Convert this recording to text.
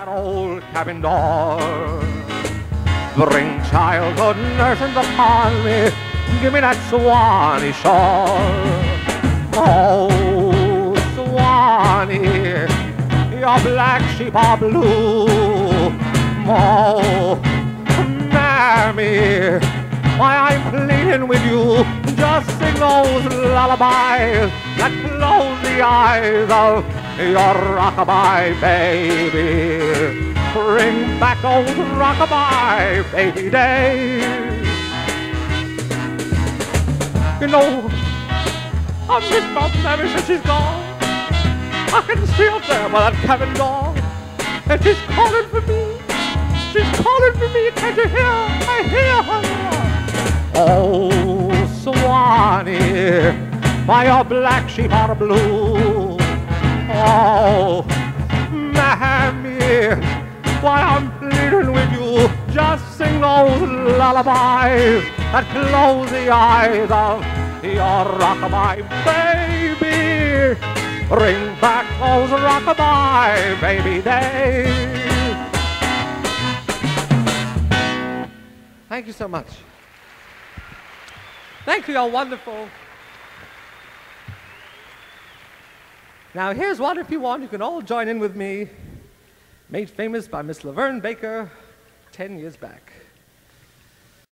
that old cabin door. Bring childhood nursings upon me. Give me that Swanee shore. Oh, Swanee, your black sheep are blue. Oh, mammy, why I'm pleading with you. Just sing those lullabies that close the eyes of your rockabye baby. Bring back old rockabye baby days. You know, I miss my mammy since she's gone. I can see up there by that cabin door, and she's calling for me. She's calling for me. Can't you hear? I hear her. Oh, Swanee, why your black sheep are blue? Oh, mammy, why I'm pleading with you. Just sing those lullabies that close the eyes of your rockabye baby. Bring back those rockabye baby days. Thank you so much. Thank you, you're wonderful. Now, here's one if you want. You can all join in with me. Made famous by Miss LaVern Baker 10 years back.